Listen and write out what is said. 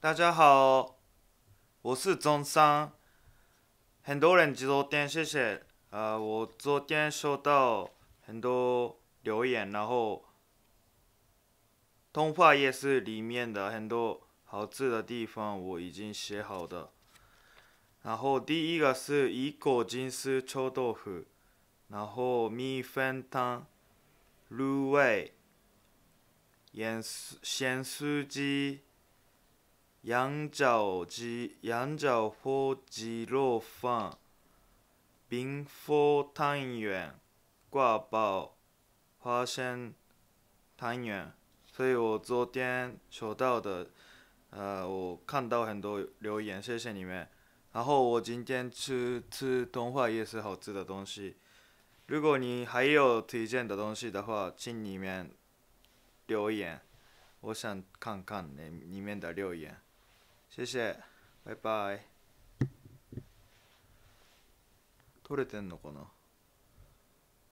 大家好，我是中山。很多人昨天谢谢，呃，我昨天收到很多留言，然后通话夜市里面的很多好吃的地方我已经写好的。然后第一个是一口金丝臭豆腐，然后米粉汤、卤味、盐咸酥鸡。羊角鸡、羊角火鸡肉饭、冰火汤圆、挂包、花生汤圆。所以我昨天收到的，呃，我看到很多留言，谢谢你们。然后我今天吃吃通化夜市好吃的东西。如果你还有推荐的东西的话，请你们留言，我想看看你里面的留言。谢谢。バイバイ。取れてんのかな？